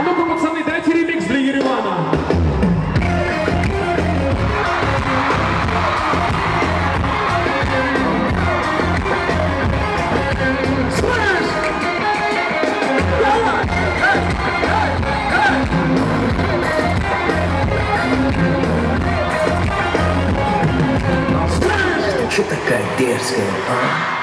А ну-ка, пацаны, дайте ремикс для Еревана. Что такая дерзкая, а?